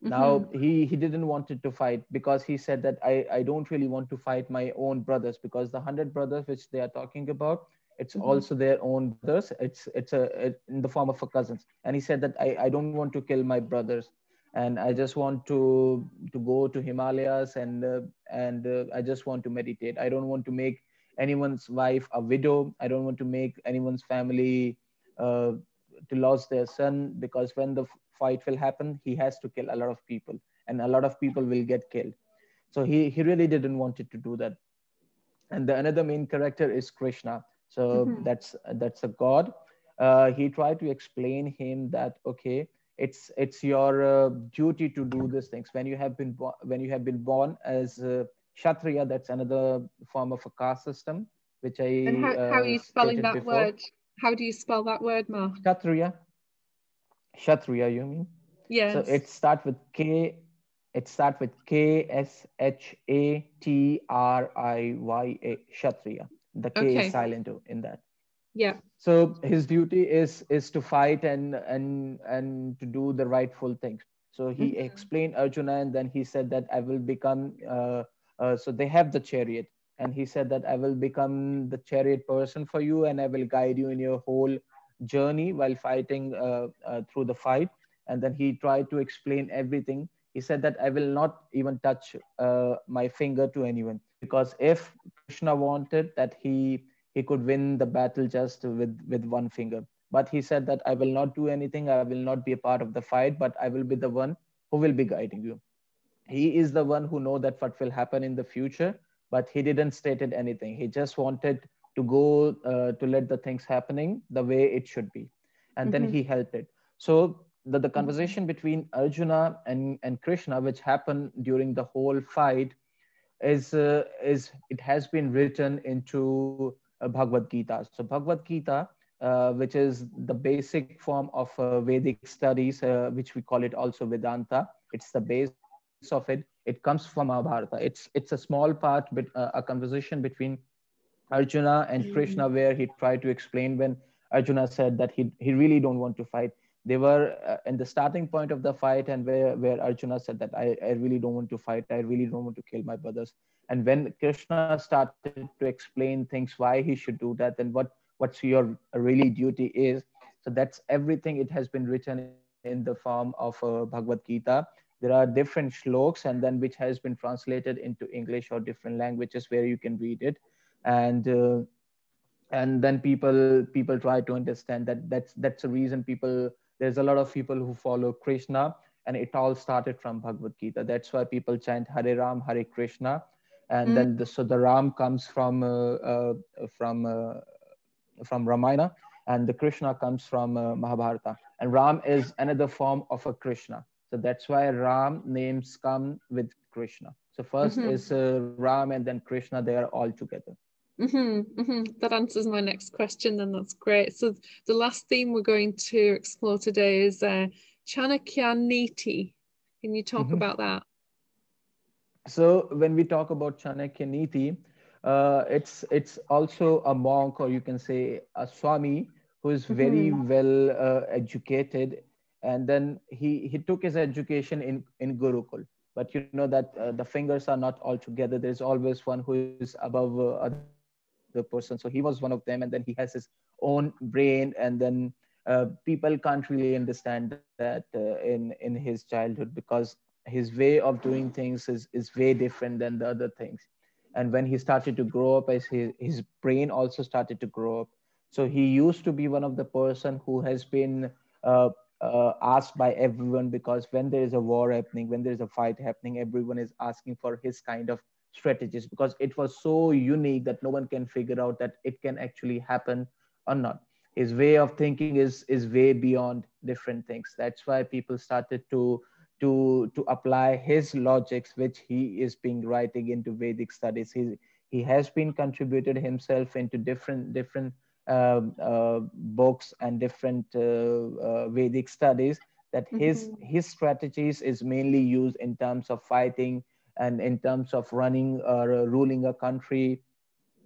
Mm-hmm. now he he didn't wanted to fight because he said that i i don't really want to fight my own brothers because the 100 brothers which they are talking about it's mm-hmm. also their own brothers. It's it's a it, in the form of a cousins. And he said that I, I don't want to kill my brothers. And i just want to to go to himalayas and uh, and uh, i just want to meditate. I don't want to make anyone's wife a widow. I don't want to make anyone's family uh, to lose their son because when the fight will happen he has to kill a lot of people and a lot of people will get killed. So he he really didn't want it to do that. And the another main character is krishna. So mm-hmm. that's that's a god. Uh, he tried to explain him that okay it's it's your uh, duty to do these things. When you have been bo- when you have been born as a kshatriya that's another form of a caste system which i and how, uh, how are you spelling that before. word? How do you spell that word Mahak kshatriya. Kshatriya you mean? Yes. so it starts with k it starts with k s h a t r i y a kshatriya. The k okay. is silent in that. Yeah. So his duty is is to fight and and and to do the rightful things so he mm-hmm. explained arjuna and then he said that i will become uh, uh, so they have the chariot and he said that i will become the chariot person for you and i will guide you in your whole journey while fighting uh, uh through the fight and then he tried to explain everything he said that i will not even touch uh, my finger to anyone because if Krishna wanted that he he could win the battle just with with one finger. But he said that I will not do anything. I will not be a part of the fight, but I will be the one who will be guiding you. He is the one who know that what will happen in the future, but he didn't stated anything. He just wanted to go uh, to let the things happening the way it should be, and mm-hmm. then he helped it. So the, the conversation between Arjuna and, and Krishna, which happened during the whole fight, is uh, is it has been written into uh, Bhagavad Gita. So Bhagavad Gita, uh, which is the basic form of uh, Vedic studies, uh, which we call it also Vedanta. It's the base of it. It comes from Mahabharata. It's it's a small part, but uh, a conversation between Arjuna and Krishna, where he tried to explain when Arjuna said that he he really don't want to fight they were uh, in the starting point of the fight and where, where arjuna said that I, I really don't want to fight i really don't want to kill my brothers and when krishna started to explain things why he should do that and what what's your really duty is So that's everything. It has been written in the form of uh, Bhagavad Gita. There are different shloks, and then which has been translated into English or different languages where you can read it, and uh, and then people people try to understand that that's that's the reason people there's a lot of people who follow Krishna, and it all started from Bhagavad Gita. That's why people chant Hare Ram, Hare Krishna, and mm. then the, so the Ram comes from uh, uh, from uh, from Ramayana, and the Krishna comes from uh, Mahabharata. And Ram is another form of a Krishna. So that's why Ram names come with Krishna. So 1st mm-hmm. is uh, Ram and then Krishna, they are all together. Mm-hmm, mm-hmm. That answers my next question, then that's great. So the last theme we're going to explore today is uh, Chanakya Niti. Can you talk mm-hmm. about that? So when we talk about Chanakya Niti, uh, it's it's also a monk or you can say a swami who is very mm-hmm. well uh, educated and then he he took his education in in gurukul. But you know that uh, the fingers are not all together. There's always one who is above uh, other person. So he was one of them and then he has his own brain and then uh, people can't really understand that uh, in in his childhood because his way of doing things is is way different than the other things. And when he started to grow up as his, his brain also started to grow up. So he used to be one of the person who has been uh, uh, asked by everyone because when there is a war happening when there is a fight happening everyone is asking for his kind of strategies because it was so unique that no one can figure out that it can actually happen or not. His way of thinking is is way beyond different things. That's why people started to to to apply his logics which he is being writing into vedic studies. He he has been contributed himself into different different books and different uh, uh vedic studies that his mm-hmm. his strategies is mainly used in terms of fighting and in terms of running or uh, ruling a country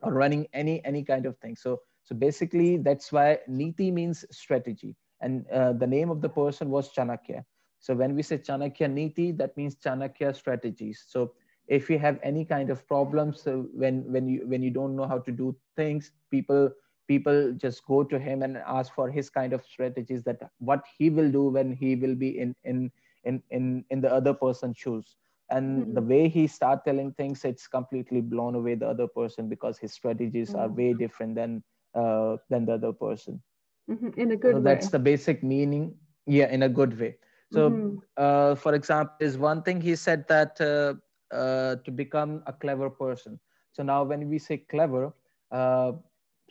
or running any any kind of thing so so basically that's why niti means strategy and uh, the name of the person was chanakya so when we say Chanakya Niti, that means Chanakya strategies. So if you have any kind of problems so when when you when you don't know how to do things, people people just go to him and ask for his kind of strategies that what he will do when he will be in in in in, in the other person's shoes and mm-hmm. the way he start telling things it's completely blown away the other person because his strategies mm-hmm. are way different than uh, than the other person mm-hmm. in a good so way that's the basic meaning yeah in a good way so, mm-hmm. uh, for example, is one thing he said that uh, uh, to become a clever person. So now, when we say clever, uh,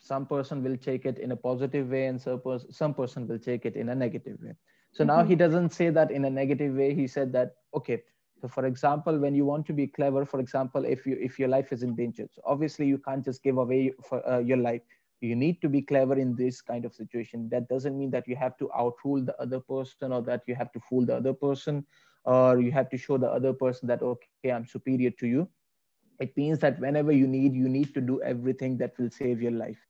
some person will take it in a positive way, and some, pers- some person will take it in a negative way. So mm-hmm. now he doesn't say that in a negative way. He said that okay. So, for example, when you want to be clever, for example, if you if your life is in danger, so obviously you can't just give away for uh, your life you need to be clever in this kind of situation that doesn't mean that you have to outrule the other person or that you have to fool the other person or you have to show the other person that okay i'm superior to you it means that whenever you need you need to do everything that will save your life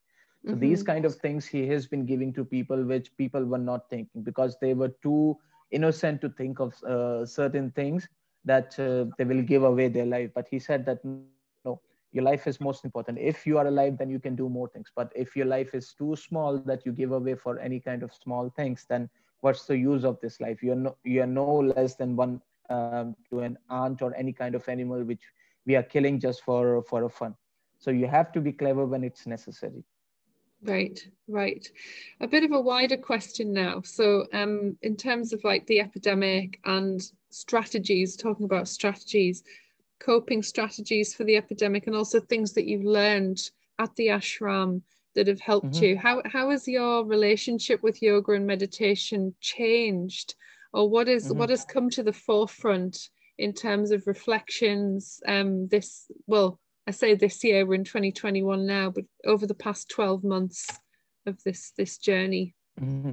so mm-hmm. these kind of things he has been giving to people which people were not thinking because they were too innocent to think of uh, certain things that uh, they will give away their life. But he said that no, your life is most important. If you are alive then you can do more things. But if your life is too small that you give away for any kind of small things then what's the use of this life? You're no you're no less than one um, to an ant or any kind of animal which we are killing just for for a fun. So you have to be clever when it's necessary right right a bit of a wider question now so um in terms of like the epidemic and strategies talking about strategies coping strategies for the epidemic and also things that you've learned at the ashram that have helped mm-hmm. you how how has your relationship with yoga and meditation changed or what is, mm-hmm. what has come to the forefront in terms of reflections um this well i say this year we're in 2021 now but over the past 12 months of this this journey mm-hmm.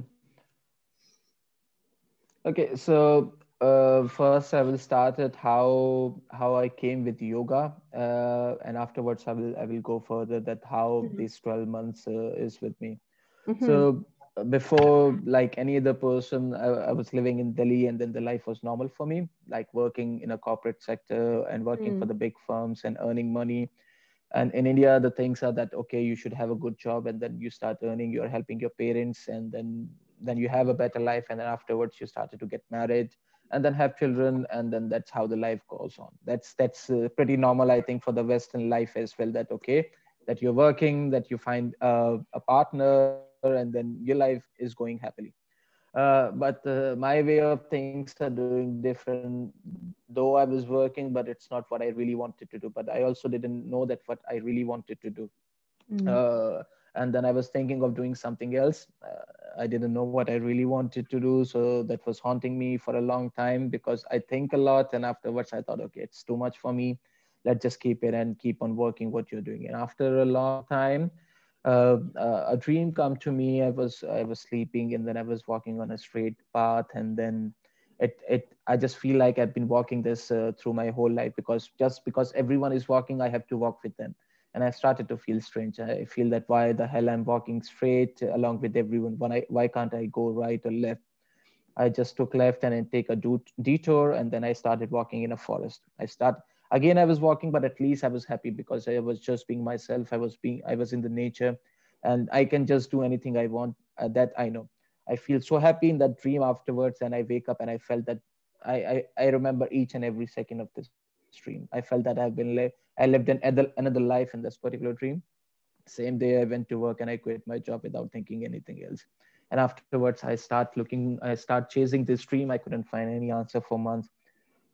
okay so uh, first I will start at how how I came with yoga, uh, and afterwards I will I will go further that how mm-hmm. these twelve months uh, is with me. Mm-hmm. So before like any other person, I, I, was living in Delhi, and then the life was normal for me, like working in a corporate sector and working mm. for the big firms and earning money. And in India, the things are that okay, you should have a good job, and then you start earning. You're helping your parents, and then then you have a better life and then afterwards you started to get married and then have children and then that's how the life goes on that's that's uh, pretty normal i think for the western life as well that okay that you're working that you find uh, a partner and then your life is going happily uh, but uh, my way of things are doing different though i was working but it's not what i really wanted to do but i also didn't know that what i really wanted to do mm. and then i was thinking of doing something else uh, I didn't know what I really wanted to do. So that was haunting me for a long time because I think a lot. And afterwards, I thought, okay, it's too much for me. Let's just keep it and keep on working what you're doing. And after a long time, uh, a dream come to me. I was I was sleeping and then I was walking on a straight path and then it it I just feel like I've been walking this uh, through my whole life because just because everyone is walking, I have to walk with them and I started to feel strange. I feel that why the hell I'm walking straight along with everyone? Why, why can't I go right or left? I just took left and then take a detour, and then I started walking in a forest. I start again. I was walking, but at least I was happy because I was just being myself. I was being, I was in the nature, and I can just do anything I want. Uh, that I know. I feel so happy in that dream afterwards, and I wake up and I felt that I, I, I remember each and every second of this dream. I felt that I've been I lived an other, another life in this particular dream. Same day I went to work and I quit my job without thinking anything else. And afterwards, I start looking, I start chasing this dream. I couldn't find any answer for months.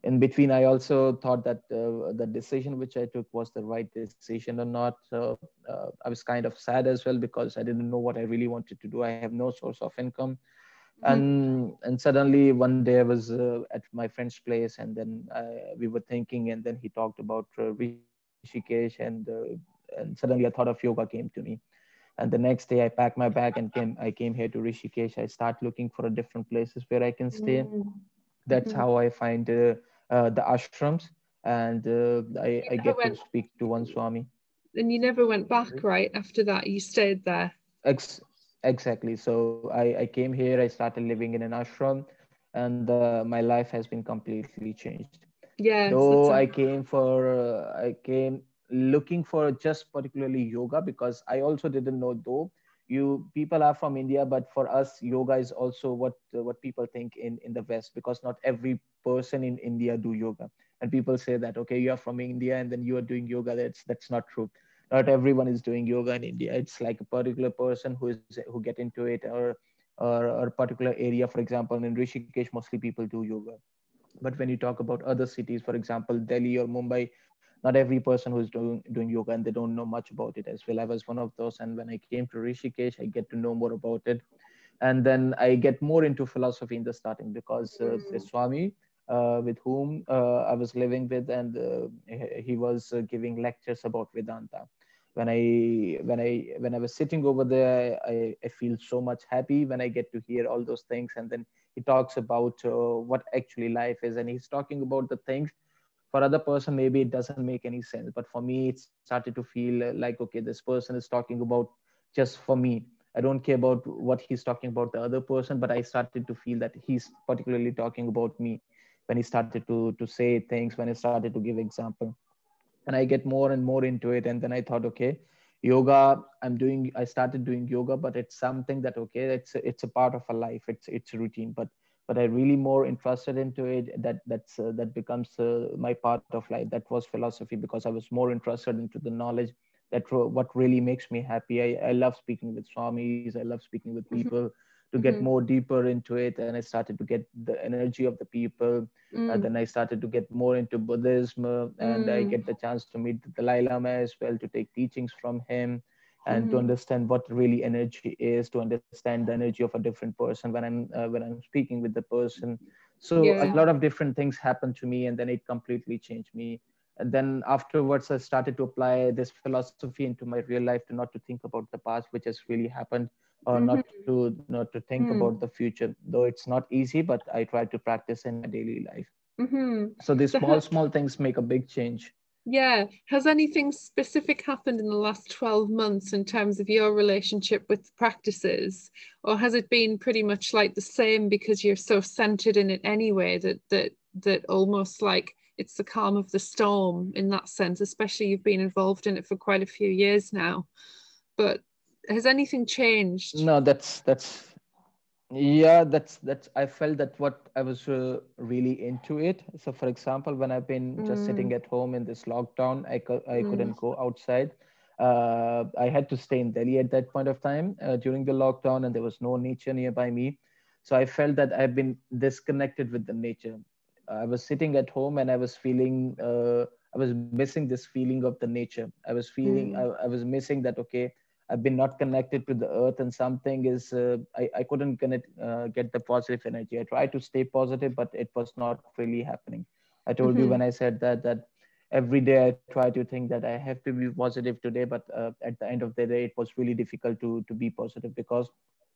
In between, I also thought that uh, the decision which I took was the right decision or not. So uh, I was kind of sad as well because I didn't know what I really wanted to do. I have no source of income. Mm-hmm. and and suddenly one day i was uh, at my friend's place and then uh, we were thinking and then he talked about uh, Rishikesh, and uh, and suddenly a thought of yoga came to me. And the next day, I packed my bag and came. I came here to Rishikesh. I start looking for different places where I can stay. Mm-hmm. That's mm-hmm. how I find uh, uh, the ashrams, and uh, I, I get went, to speak to one Swami. And you never went back, right? After that, you stayed there. Ex- exactly. So I, I came here. I started living in an ashram, and uh, my life has been completely changed yeah a... i came for uh, i came looking for just particularly yoga because i also didn't know though you people are from india but for us yoga is also what uh, what people think in in the west because not every person in india do yoga. And people say that okay you are from india and then you are doing yoga that's that's not true. Not everyone is doing yoga in india. It's like a particular person who is who get into it or or, or a particular area. For example in rishikesh mostly people do yoga. But when you talk about other cities, for example, Delhi or Mumbai, not every person who's doing, doing yoga and they don't know much about it as well. I was one of those. And when I came to Rishikesh, I get to know more about it. And then I get more into philosophy in the starting because uh, the mm. Swami, uh, with whom uh, I was living with, and uh, he was uh, giving lectures about Vedanta. When I when I when I was sitting over there, I, I feel so much happy when I get to hear all those things, and then he talks about uh, what actually life is and he's talking about the things for other person maybe it doesn't make any sense. But for me it started to feel like okay this person is talking about just for me. I don't care about what he's talking about the other person but i started to feel that he's particularly talking about me when he started to to say things when he started to give example. And i get more and more into it. And then i thought okay yoga i'm doing i started doing yoga but it's something that okay it's it's a part of a life. It's it's a routine. But but i really more interested into it that that's uh, that becomes uh, my part of life that was philosophy because i was more interested into the knowledge that what really makes me happy i, I love speaking with swamis i love speaking with mm-hmm. people to get mm-hmm. more deeper into it and i started to get the energy of the people mm. and then i started to get more into buddhism uh, and mm. i get the chance to meet the dalai lama as well to take teachings from him and mm-hmm. to understand what really energy is to understand the energy of a different person when i'm uh, when i'm speaking with the person so yeah. a lot of different things happened to me and then it completely changed me and then afterwards i started to apply this philosophy into my real life to not to think about the past which has really happened or mm-hmm. not to not to think mm. about the future though it's not easy but i try to practice in my daily life mm-hmm. so these small small things make a big change yeah. Has anything specific happened in the last 12 months in terms of your relationship with practices? Or has it been pretty much like the same because you're so centered in it anyway that that that almost like it's the calm of the storm in that sense especially you've been involved in it for quite a few years now? But has anything changed? No that's that's yeah that's that's i felt that what i was uh, really into it so for example when i've been mm. just sitting mm. at home in this lockdown i, co- I mm. couldn't go outside uh, i had to stay in delhi at that point of time uh, during the lockdown and there was no nature nearby me so i felt that i've been disconnected with the nature i was sitting at home and i was feeling uh, i was missing this feeling of the nature i was feeling mm. I, I was missing that okay I've been not connected to the earth and something is uh, I, I couldn't connect, uh, get the positive energy. I tried to stay positive, but it was not really happening. I told mm-hmm. you when I said that that every day I try to think that I have to be positive today, but uh, at the end of the day, it was really difficult to to be positive because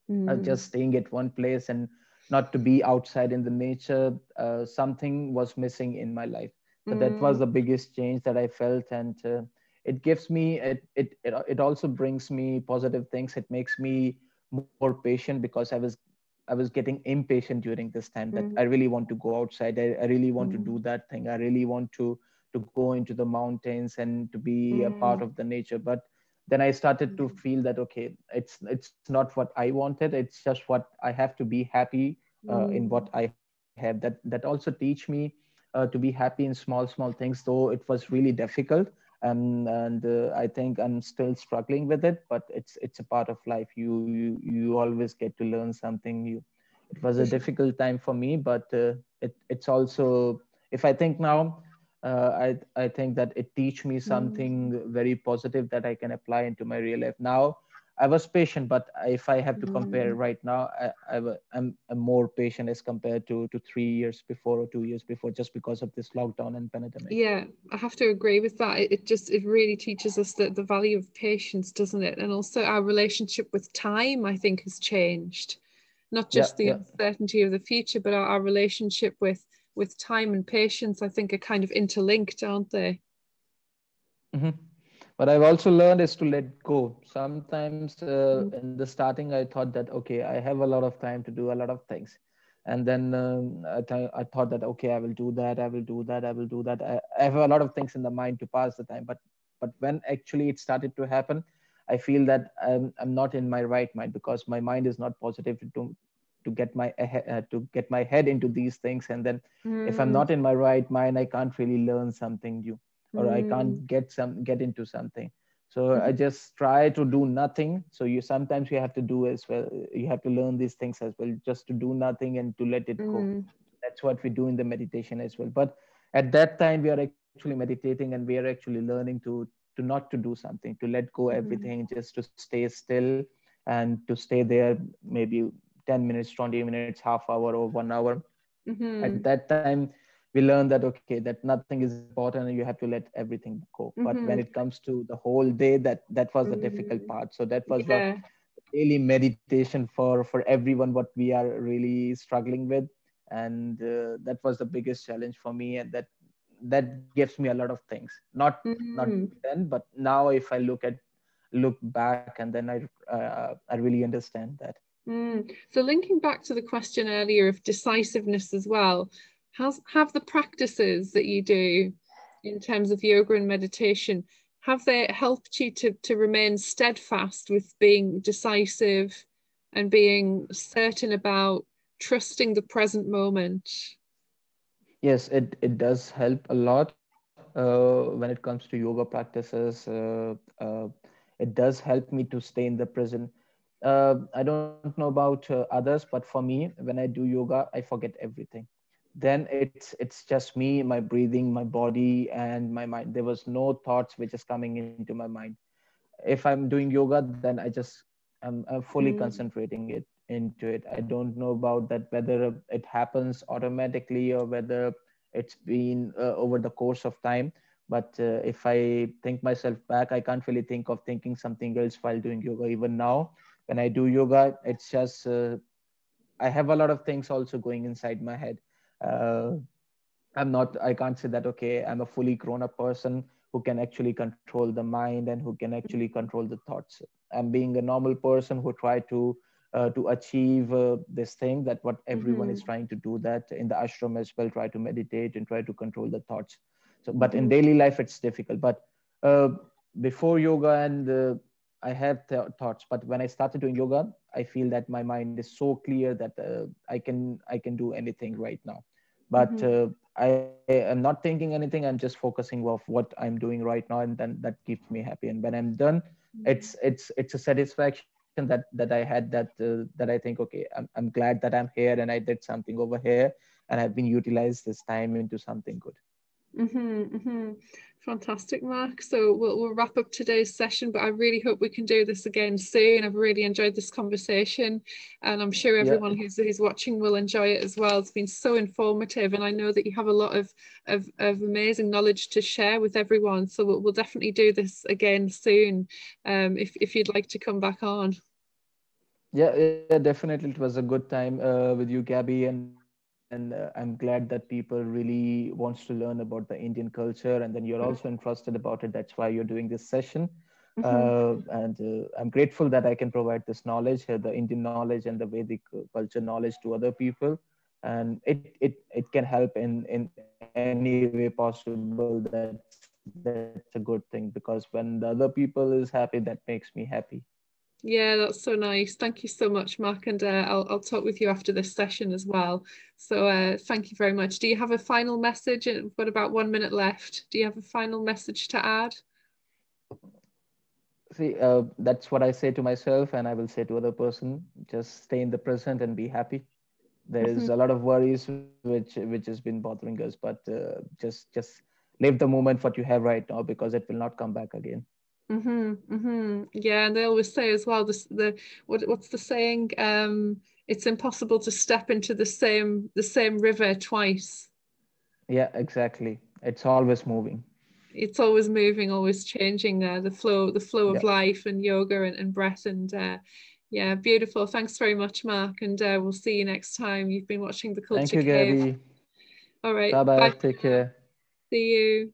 mm. I was just staying at one place and not to be outside in the nature. Uh, something was missing in my life. Mm. that was mm. the biggest change that I felt and uh, it gives me it, it it it also brings me positive things it makes me more patient because i was i was getting impatient during this time that mm-hmm. i really want to go outside I, I really want mm-hmm. to do that thing i really want to to go into the mountains and to be mm-hmm. a part of the nature but then i started to mm-hmm. feel that okay it's it's not what i wanted it's just what i have to be happy uh, in what mm. i have that that also teach me uh, to be happy in small small things though it was really difficult um, and uh, I think I'm still struggling with it, but it's it's a part of life. You you you always get to learn something new. It was a difficult time for me, but uh, it it's also if I think now, uh, I I think that it teach me something mm. very positive that I can apply into my real life now. I was patient, but if I have to compare mm. right now, I, am more patient as compared to, to three years before or two years before, just because of this lockdown and pandemic. Yeah, I have to agree with that. It just it really teaches us that the value of patience, doesn't it? And also our relationship with time, I think, has changed. Not just yeah, the yeah. uncertainty of the future, but our, our relationship with with time and patience. I think are kind of interlinked, aren't they? Mm-hmm but i've also learned is to let go sometimes uh, mm-hmm. in the starting i thought that okay i have a lot of time to do a lot of things and then um, I, th- I thought that okay i will do that i will do that i will do that I, I have a lot of things in the mind to pass the time but but when actually it started to happen i feel that i'm, I'm not in my right mind because my mind is not positive to to get my uh, to get my head into these things and then mm. if i'm mm. not in my right mind i can't really learn something new or i can't hmm. get some get into something so mm-hmm. i just try to do nothing so you sometimes you have to do as well you have to learn these things as well just to do nothing and to let it go mm. that's what we do in the meditation as well but at that time we are actually meditating and we are actually learning to to not to do something to let go mm-hmm. everything just to stay still and to stay there maybe 10 minutes 20 minutes half hour or one hour mm-hmm. at that time we learn that okay that nothing is important and you have to let everything go mm-hmm. but when mm-hmm. it comes to the whole day that that was the mm-hmm. difficult part so that was yeah. the daily meditation for for everyone what we are really struggling with and uh, that was the biggest challenge for me and that that gives me a lot of things not mm-hmm. not then but now if i look at look back and then i uh, i really understand that mm. so linking back to the question earlier of decisiveness as well has have the practices that you do in terms of yoga and meditation have they helped you to to remain steadfast with being decisive and being certain about trusting the present moment? Yes it it does help a lot uh, when it comes to yoga practices uh, uh, it does help me to stay in the present. Uh, i don't know about uh, others but for me when i do yoga i forget everything then it's it's just me my breathing my body and my mind. There was no thoughts which is coming into my mind. If i'm doing yoga then i just i'm, I'm fully mm. concentrating it into it. I don't know about that whether it happens automatically or whether it's been uh, over the course of time. But uh, if i think myself back i can't really think of thinking something else while doing yoga. Even now when i do yoga it's just uh, i have a lot of things also going inside my head i'm not i can't say that okay i'm a fully grown up person who can actually control the mind and who can actually control the thoughts i'm being a normal person who try to uh, to achieve uh, this thing that what everyone mm-hmm. is trying to do that in the ashram as well try to meditate and try to control the thoughts so but mm-hmm. in daily life it's difficult but uh, before yoga and uh, I have th- thoughts, but when I started doing yoga, I feel that my mind is so clear that uh, I can I can do anything right now. But mm-hmm. uh, I am not thinking anything. I'm just focusing of what I'm doing right now, and then that keeps me happy. And when I'm done, mm-hmm. it's it's it's a satisfaction that that I had that uh, that I think okay, I'm I'm glad that I'm here and I did something over here, and I've been utilized this time into something good. Mm-hmm, mm-hmm. Fantastic, Mahak. So we'll, we'll wrap up today's session, but I really hope we can do this again soon. I've really enjoyed this conversation, and I'm sure everyone yeah. who's, who's watching will enjoy it as well. It's been so informative, and I know that you have a lot of, of, of amazing knowledge to share with everyone. So we'll, we'll definitely do this again soon um, if, if you'd like to come back on. Yeah, yeah, definitely. It was a good time uh, with you, Gabby, and and uh, i'm glad that people really wants to learn about the indian culture and then you're mm-hmm. also interested about it. That's why you're doing this session. Mm-hmm. uh, and uh, i'm grateful that i can provide this knowledge uh, the indian knowledge and the vedic culture knowledge to other people. And it it, it can help in in any way possible. That that's a good thing because when the other people is happy that makes me happy yeah, that's so nice. Thank you so much, Mahak. And uh, I'll, I'll talk with you after this session as well. So uh, thank you very much. Do you have a final message? We've got about one minute left. Do you have a final message to add? See, uh, that's what I say to myself, and I will say to other person: just stay in the present and be happy. There is mm-hmm. a lot of worries which which has been bothering us, but uh, just just live the moment what you have right now because it will not come back again. Mm-hmm, mm-hmm. Yeah, and they always say as well, this, the what, what's the saying? Um, it's impossible to step into the same the same river twice. Yeah, exactly. It's always moving. It's always moving, always changing. Uh, the flow, the flow of yeah. life and yoga and, and breath and uh, yeah, beautiful. Thanks very much, Mahak, and uh, we'll see you next time. You've been watching the Culture Thank you, Cave. Gabby. All right. Bye-bye. Bye. Take care. See you.